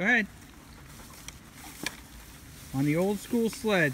Go ahead. On the old school sled.